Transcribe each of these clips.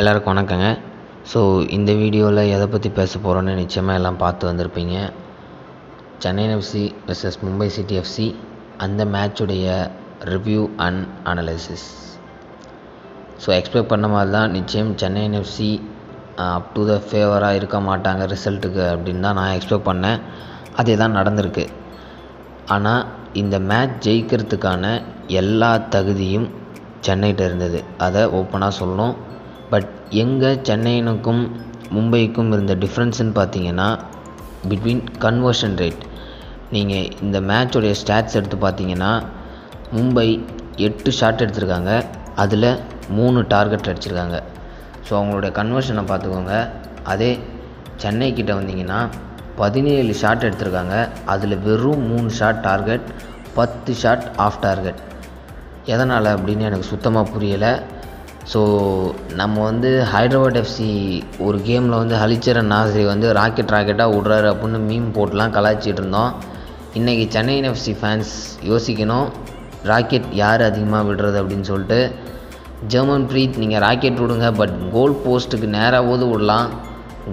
எல்லாருக்கும் வணக்கங்க. ஸோ இந்த வீடியோவில் எதை பற்றி பேச போகிறோன்னு நிச்சயமாக எல்லாம் பார்த்து வந்திருப்பீங்க. Chennai FC versus Mumbai City FC அந்த மேட்சுடைய review and analysis so expect பண்ண மாதிரி தான் நிச்சயம் Chennai FC up to the ஃபேவராக இருக்க மாட்டாங்க ரிசல்ட்டுக்கு அப்படின்னு தான் நான் எக்ஸ்பெக்ட் பண்ணேன். அதே தான் நடந்திருக்கு. ஆனால் இந்த மேட்ச் ஜெயிக்கிறதுக்கான எல்லா தகுதியும் சென்னைகிட்ட இருந்தது. அதை ஓப்பனாக சொல்லணும். பட் எங்கள் சென்னையினுக்கும் மும்பைக்கும் இருந்த டிஃப்ரென்ஸுன்னு பார்த்தீங்கன்னா பிட்வீன் கன்வர்ஷன் ரேட் நீங்கள் இந்த மேட்சோடைய ஸ்டாட்ஸ் எடுத்து பார்த்தீங்கன்னா மும்பை எட்டு ஷாட் எடுத்திருக்காங்க. அதில் மூணு டார்கெட் அடிச்சிருக்காங்க. ஸோ அவங்களுடைய கன்வர்ஷனை பார்த்துக்கோங்க அதே சென்னைக்கிட்ட வந்தீங்கன்னா பதினேழு ஷாட் எடுத்திருக்காங்க. அதில் வெறும் மூணு ஷாட் டார்கெட் பத்து ஷாட் ஆஃப் டார்கெட் எதனால் அப்படின்னு எனக்கு சுத்தமாக புரியலை. ஸோ நம்ம வந்து ஹைட்ராபாட் எஃப்சி ஒரு கேமில் வந்து ஹலிச்சரன் நாசரி வந்து ராக்கெட் ராக்கெட்டாக விட்றாரு அப்படின்னு மீம் போட்டுலாம் கலாய்ச்சிட்டு இருந்தோம். இன்றைக்கி சென்னை எஃப்சி ஃபேன்ஸ் யோசிக்கணும் ராக்கெட் யார் அதிகமாக விடுறது அப்படின்னு சொல்லிட்டு. ஜெர்மன் ப்ரீத் நீங்கள் ராக்கெட் விடுங்க பட் கோல் போஸ்ட்டுக்கு நேராகவது விடலாம்.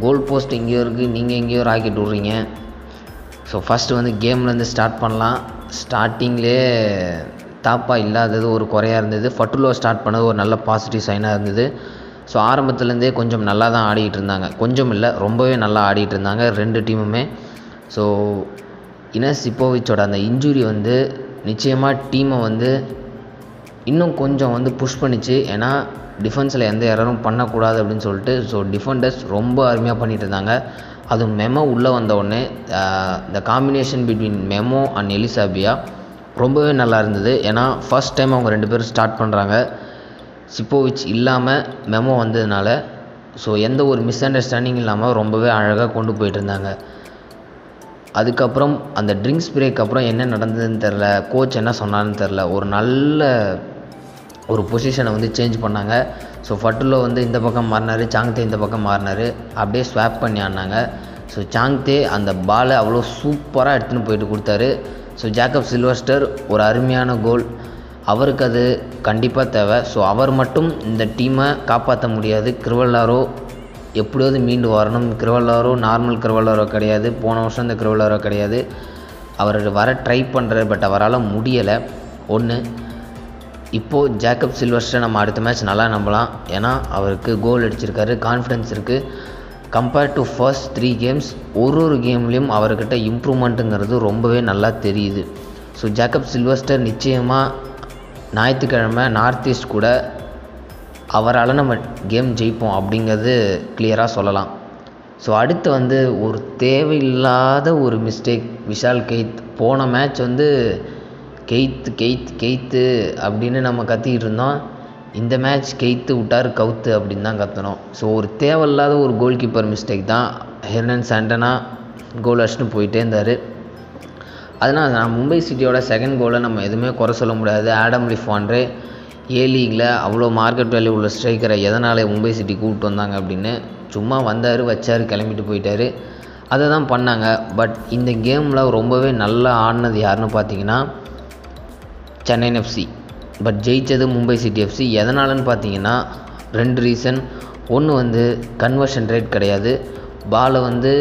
கோல் போஸ்ட் எங்கேயோ இருக்குது நீங்கள் எங்கேயோ ராக்கெட் விட்றீங்க. ஸோ ஃபஸ்ட்டு வந்து கேம்லேருந்து ஸ்டார்ட் பண்ணலாம். ஸ்டார்டிங்லேயே தாப்பா இல்லாதது ஒரு குறையாக இருந்தது. ஃபட்டுலோ ஸ்டார்ட் பண்ணது ஒரு நல்ல பாசிட்டிவ் சைனாக இருந்தது. ஸோ ஆரம்பத்துலேருந்தே கொஞ்சம் நல்லா தான் ஆடிக்கிட்டு இருந்தாங்க. கொஞ்சம் இல்லை ரொம்பவே நல்லா ஆடிட்டு இருந்தாங்க ரெண்டு டீமுமே ஸோ இனஸ் இப்போவிச்சோட அந்த இன்ஜுரி வந்து நிச்சயமாக டீமை வந்து இன்னும் கொஞ்சம் வந்து புஷ் பண்ணிச்சு. ஏன்னா டிஃபென்ஸில் எந்த எரரும் பண்ணக்கூடாது அப்படின்னு சொல்லிட்டு ஸோ டிஃபெண்டர்ஸ் ரொம்ப அருமையாக பண்ணிகிட்டு இருந்தாங்க. அதுவும் மெமோ உள்ளே வந்த உடனே இந்த combination between Memo and Eli Sabia ரொம்பவே நல்லா இருந்தது. ஏன்னா ஃபர்ஸ்ட் டைம் அவங்க ரெண்டு பேரும் ஸ்டார்ட் பண்ணுறாங்க சிப்போவிச் இல்லாமல் மெமோ வந்ததுனால ஸோ எந்த ஒரு மிஸ் அண்டர்ஸ்டாண்டிங் இல்லாமல் ரொம்பவே அழகாக கொண்டு போயிட்டுருந்தாங்க அதுக்கப்புறம் அந்த ட்ரிங்க்ஸ் பிரேக் அப்புறம் என்ன நடந்ததுன்னு தெரில கோச் என்ன சொன்னார்னு தெரில ஒரு நல்ல ஒரு பொசிஷனை வந்து சேஞ்ச் பண்ணாங்க. ஸோ ஃபட்டுலோ வந்து இந்த பக்கம் மாறினார் சாங்தே இந்த பக்கம் மாறினார். அப்படியே ஸ்வாப் பண்ணி ஆடினாங்க. ஸோ சாங்தே அந்த பாலை அவ்வளோ சூப்பராக எடுத்துன்னு போயிட்டு கொடுத்தாரு. ஸோ ஜேக்கப் சில்வஸ்டர் ஒரு அருமையான கோல் அவருக்கு அது கண்டிப்பாக தேவை. ஸோ அவர் மட்டும் இந்த டீமை காப்பாற்ற முடியாது. கிருவல்லாரோ எப்படியாவது மீண்டு வரணும். கிருவல்லாரோ நார்மல் கிருவல்லாரோ கிடையாது. போன வருஷம் இந்த கிருவல்லாரோ கிடையாது. அவர் வர ட்ரை பண்ணுறாரு பட் அவரால் முடியலை. ஒன்று இப்போது ஜேக்கப் சில்வஸ்டரை நம்ம அடுத்த மேட்ச் நல்லா நம்பலாம். ஏன்னா அவருக்கு கோல் அடிச்சிருக்காரு கான்ஃபிடென்ஸ் இருக்குது compared to first three games ஒரு ஒரு கேம்லேயும் அவர்கிட்ட இம்ப்ரூவ்மெண்ட்டுங்கிறது ரொம்பவே நல்லா தெரியுது. ஸோ ஜேக்கப் சில்வஸ்டர் நிச்சயமாக ஞாயிற்றுக்கிழமை நார்த் ஈஸ்ட் கூட அவரால் நம்ம கேம் ஜெயிப்போம் அப்படிங்கிறது கிளியராக சொல்லலாம். ஸோ அடுத்து வந்து ஒரு தேவையில்லாத ஒரு மிஸ்டேக் விஷால் கெய்த். போன மேட்ச் வந்து கெய்த்து கெய்த் கெய்த்து அப்படின்னு நம்ம கத்திக்கிட்டு இருந்தோம். இந்த மேட்ச் கெய்த்து விட்டார் கவுத்து அப்படின்னு தான் கத்தணும். ஸோ ஒரு தேவையில்லாத ஒரு கோல் கீப்பர் மிஸ்டேக் தான் ஹெர்னன் சாண்டனா கோல் அடிச்சுட்டு போயிட்டே இருந்தார். அதனால் நான் மும்பை சிட்டியோட செகண்ட் கோலை நம்ம எதுவுமே குறை சொல்ல முடியாது. ஆடம் லிஃபான்ரே ஏ லீகில் அவ்வளோ மார்க்கெட் வேல்யூ உள்ள ஸ்ட்ரைக்கரை எதனால் மும்பை சிட்டி கூப்பிட்டு வந்தாங்க அப்படின்னு சும்மா வந்தார் வச்சார் கிளம்பிட்டு போயிட்டார். அதை தான் பண்ணாங்க. பட் இந்த கேமில் ரொம்பவே நல்லா ஆடினது யாருன்னு பார்த்தீங்கன்னா சென்னை எஃப்சி பட் ஜெயித்தது மும்பை சிட்டி எஃப்சி எதனாலன்னு பார்த்தீங்கன்னா ரெண்டு ரீசன் ஒன்று வந்து கன்வர்ஷன் ரேட் கிடையாது. பாலை வந்து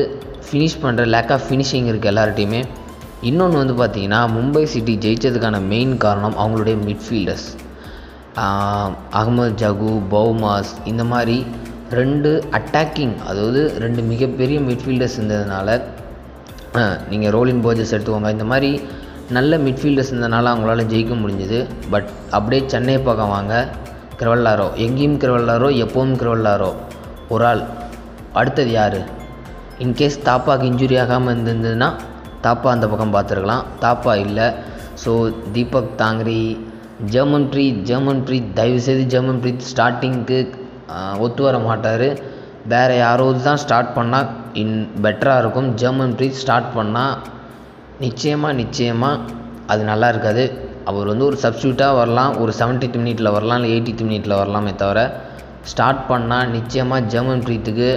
ஃபினிஷ் பண்ணுற லேக் ஆஃப் ஃபினிஷிங் இருக்குது எல்லார்ட்டையுமே இன்னொன்று வந்து பார்த்திங்கன்னா மும்பை சிட்டி ஜெயித்ததுக்கான மெயின் காரணம் அவங்களுடைய மிட்ஃபீல்டர்ஸ் அகமது ஜகு பவுமாஸ் இந்த மாதிரி ரெண்டு அட்டாக்கிங் அதாவது ரெண்டு மிகப்பெரிய மிட்ஃபீல்டர்ஸ் இருந்ததுனால நீங்கள் ரோலின் போஜஸ் எடுத்துக்கோங்க இந்த மாதிரி நல்ல மிட்ஃபீல்டர்ஸ் இருந்தனால அவங்களால ஜெயிக்க முடிஞ்சுது. பட் அப்படியே சென்னை பக்கம் வாங்க கிரவல்லாரோ எங்கேயும் கிரவல்லாரோ எப்போவும் கிரவல்லாரோ ஒரு ஆள். அடுத்தது யார்? இன்கேஸ் தாப்பாக்கு இன்ஜுரி ஆகாமல் இருந்திருந்ததுன்னா தாப்பா அந்த பக்கம் பார்த்துருக்கலாம். தாப்பா இல்லை. So Deepak Tangri Germanpreet Germanpreet தயவுசெய்து ஜெர்மன் ப்ரீத் ஸ்டார்டிங்க்கு ஒத்து வர மாட்டார். வேறு யாராவது தான் ஸ்டார்ட் பண்ணால் இன் பெட்டராக இருக்கும். ஜெர்மன் ப்ரீத் ஸ்டார்ட் பண்ணால் நிச்சயமாக நிச்சயமாக அது நல்லா இருக்காது. அவர் வந்து ஒரு சப்ஸ்டியூட்டாக வரலாம் ஒரு செவன்டீத் மினிட்டில் வரலாம் இல்லை எயிட்டித் மினிட்டில் வரலாமே தவிர ஸ்டார்ட் பண்ணால் நிச்சயமாக ஜெர்மன் ப்ரீத்துக்கு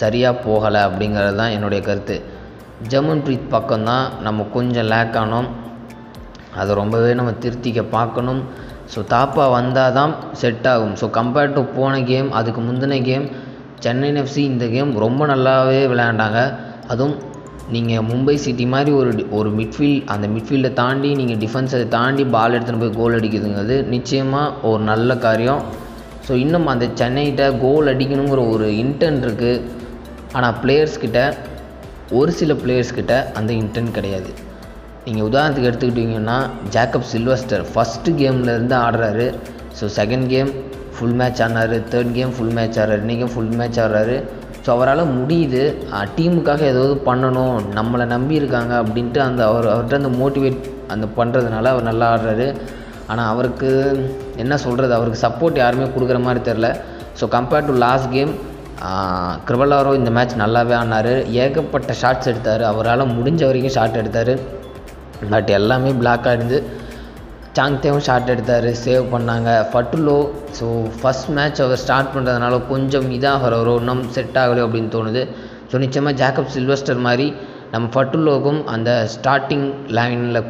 சரியாக போகலை அப்படிங்கிறது தான் என்னுடைய கருத்து. ஜெர்மன் ப்ரீத் பக்கம்தான் நம்ம கொஞ்சம் லேக் ஆனோம். அதை ரொம்பவே நம்ம திருத்திக்க பார்க்கணும். ஸோ தாப்பா வந்தால் தான் செட் ஆகும். ஸோ கம்பேர்ட் டு போன கேம் அதுக்கு முந்தின கேம் சென்னை எஃப்சி இந்த கேம் ரொம்ப நல்லாவே விளையாண்டாங்க. அதுவும் நீங்கள் மும்பை சிட்டி மாதிரி ஒரு ஒரு மிட்ஃபீல்ட் அந்த மிட்ஃபீல்டை தாண்டி நீங்கள் டிஃபென்ஸை தாண்டி பால் எடுத்துகிட்டு போய் கோல் அடிக்குதுங்கிறது நிச்சயமாக ஒரு நல்ல காரியம். ஸோ இன்னும் அந்த சென்னைகிட்ட கோல் அடிக்கணுங்கிற ஒரு இன்டென்ட் இருக்குது ஆனால் பிளேயர்ஸ்கிட்ட ஒரு சில பிளேயர்ஸ்கிட்ட அந்த இன்டென்ட் கிடையாது. நீங்கள் உதாரணத்துக்கு எடுத்துக்கிட்டிங்கன்னா ஜேக்கப் சில்வஸ்டர் ஃபஸ்ட்டு கேம்லேருந்து ஆடுறாரு. So second game full match ஆனார். தேர்ட் கேம் ஃபுல் மேட்ச் ஆடுறாரு இன்றைக்கும் ஃபுல் மேட்ச் ஆடுறாரு. ஸோ அவரால் முடியுது. டீமுக்காக ஏதாவது பண்ணணும். நம்மளை நம்பி இருக்காங்க அப்படின்ட்டு அந்த அவர் அவர்கிட்ட அந்த மோட்டிவேட் அந்த பண்ணுறதுனால அவர் நல்லா ஆடுறாரு. ஆனால் அவருக்கு என்ன சொல்கிறது அவருக்கு சப்போர்ட் யாருமே கொடுக்குற மாதிரி தெரில so compared to last game Crivellaro இந்த மேட்ச் நல்லாவே ஆனார் ஏகப்பட்ட ஷாட்ஸ் எடுத்தார். அவரால் முடிஞ்ச வரைக்கும் ஷாட் எடுத்தார். பட் எல்லாமே பிளாக் ஆகிடுது சாங்தேவும் ஷாட் எடுத்தார் சேவ் பண்ணாங்க. ஃபட்டுலோ ஸோ ஃபஸ்ட் மேட்ச் அவர் ஸ்டார்ட் பண்ணுறதுனால கொஞ்சம் இதாகிறவரோ இன்னும் செட் ஆகலையோ அப்படின்னு தோணுது. ஸோ நிச்சயமாக ஜாக்கப் சில்வஸ்டர் மாதிரி நம்ம ஃபட்டுலோக்கும் அந்த ஸ்டார்டிங் லைனில்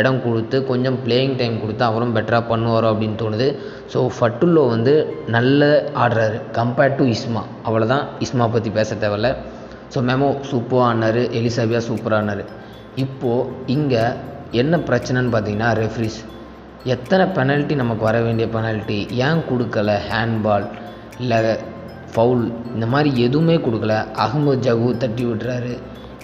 இடம் கொடுத்து கொஞ்சம் பிளேயிங் டைம் கொடுத்து அவரும் பெட்டராக பண்ணுவாரோ அப்படின்னு தோணுது. ஸோ ஃபட்டுல்லோ வந்து நல்ல ஆடுறாரு. Compared to Isma. அவ்வளோதான் இஸ்மா பற்றி பேச தேவையில்ல. ஸோ மெமோ சூப்பராக ஆனார் எலிசபியா சூப்பராக ஆனார் இப்போது இங்கே என்ன பிரச்சனைன்னு பார்த்தீங்கன்னா ரெஃப்ரிஸ் எத்தனை பெனல்ட்டி நமக்கு வர வேண்டிய பெனல்ட்டி ஏன் கொடுக்கல? ஹேண்ட்பால் இல்லை ஃபவுல் இந்த மாதிரி எதுவுமே கொடுக்கல. அகமது ஜகு தட்டி விட்டுறாரு.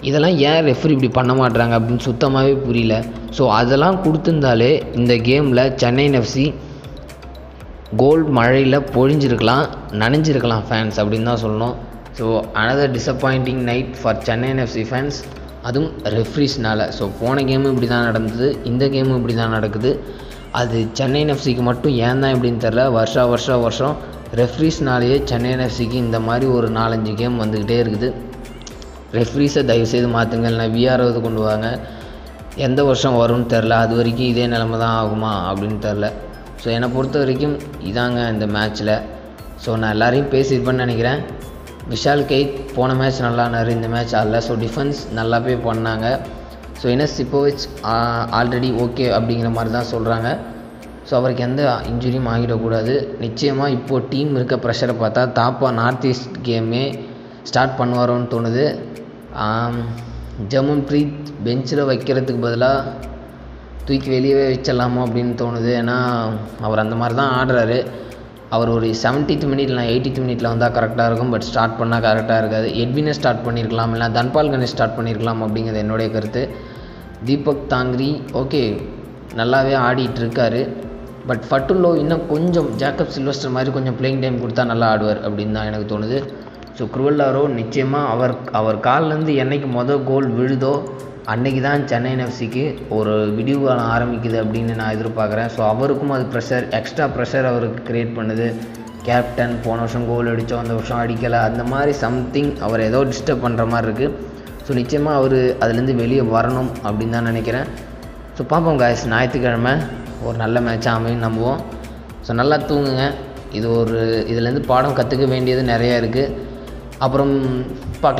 இதெல்லாம் ஏன் ரெஃப்ரி இப்படி பண்ண மாட்டுறாங்க அப்படின்னு சுத்தமாகவே புரியல. ஸோ அதெல்லாம் கொடுத்துருந்தாலே இந்த கேமில் சென்னை எஃப்சி கோல் மழையில் பொழிஞ்சிருக்கலாம் நனைஞ்சிருக்கலாம் ஃபேன்ஸ் அப்படின்னு தான் சொல்லணும். So another disappointing night for Chennai FC fans அதுவும் ரெஃப்ரிஸ்னால் ஸோ போன கேமும் இப்படி தான் நடந்தது. இந்த கேமும் இப்படி தான் நடக்குது. அது சென்னை எஃப்சிக்கு மட்டும் ஏன் தான் எப்படின்னு தெரில வருஷா வருஷா வருஷம் ரெஃப்ரிஸ்னாலேயே சென்னை எஃப்சிக்கு இந்த மாதிரி ஒரு நாலஞ்சு கேம் வந்துக்கிட்டே இருக்குது. ரெஃப்ரீஸை தயவுசெய்து மாற்றுங்க இல்லைனா விஆர்ஓது கொண்டு வாங்க. எந்த வருஷம் வரும்னு தெரில அது வரைக்கும் இதே நிலமை தான் ஆகுமா அப்படின்னு தெரில ஸோ என்னை பொறுத்த வரைக்கும் இதாங்க இந்த மேட்ச்சில் ஸோ நான் எல்லோரையும் பேசியிருப்பேன்னு நினைக்கிறேன். விஷால் கெய்த் போன மேட்ச் நல்லா ஆனார் இந்த மேட்ச் ஆடல. ஸோ டிஃபென்ஸ் நல்லா போய் பண்ணாங்க. ஸோ என்ன சிப்போவிச் ஆல்ரெடி ஓகே அப்படிங்கிற மாதிரி தான் சொல்கிறாங்க ஸோ அவருக்கு எந்த இன்ஜுரியும் ஆகிடக்கூடாது. நிச்சயமாக இப்போது டீம் இருக்க ப்ரெஷரை பார்த்தா தாப்பா நார்த் ஈஸ்ட் கேமே ஸ்டார்ட் பண்ணுவாரோன்னு தோணுது. ஜமுன் ப்ரீத் பெஞ்சில் வைக்கிறதுக்கு பதிலாக தூக்கி வெளியவே வச்சிடலாமோ அப்படின்னு தோணுது. ஏன்னா அவர் அந்த மாதிரி தான் ஆடுறாரு. அவர் ஒரு செவன்டித் மினிட் இல்லை எயிட்டித் மினிட்ல வந்தால் கரெக்டாக இருக்கும் பட் ஸ்டார்ட் பண்ணால் கரெக்டாக இருக்காது. எட்வினை ஸ்டார்ட் பண்ணியிருக்கலாம் இல்லை தன்பால் கணேஷ் ஸ்டார்ட் பண்ணியிருக்கலாம் அப்படிங்கிறது என்னுடைய கருத்து. தீபக் தாங்கிரி ஓகே நல்லாவே ஆடிட்டு இருக்காரு பட் ஃபட்டுல்லோ இன்னும் கொஞ்சம் ஜேக்கப் சில்வஸ்டர் மாதிரி கொஞ்சம் பிளேயிங் டைம் கொடுத்தா நல்லா ஆடுவார் அப்படின்னு தான் எனக்கு தோணுது. ஸோ குருவல்லாரோ நிச்சயமாக அவர் அவர் கால்லேருந்து என்னைக்கு மொதல் கோல் விழுதோ அன்னைக்கு தான் சென்னை எஃப்சிக்கு ஒரு விடிவு காலம் ஆரம்பிக்குது அப்படின்னு நான் எதிர்பார்க்குறேன். ஸோ அவருக்கும் அது ப்ரெஷர் எக்ஸ்ட்ரா ப்ரெஷர் அவருக்கு க்ரியேட் பண்ணுது. கேப்டன் போன வருஷம் கோல் அடித்தோம் அந்த வருஷம் அடிக்கலை அந்த மாதிரி சம்திங் அவர் ஏதோ டிஸ்டர்ப் பண்ணுற மாதிரி இருக்குது ஸோ நிச்சயமாக அவர் அதுலேருந்து வெளியே வரணும் அப்படின்னு தான் நினைக்கிறேன். ஸோ பார்ப்போம் காய்ஸ் ஞாயிற்றுக்கிழமை ஒரு நல்ல மேட்சாக அமையும் நம்புவோம். ஸோ நல்லா தூங்குங்க. இது ஒரு இதுலேருந்து பாடம் கற்றுக்க வேண்டியது நிறையா இருக்குது அப்புறம் பார்க்கலாம்.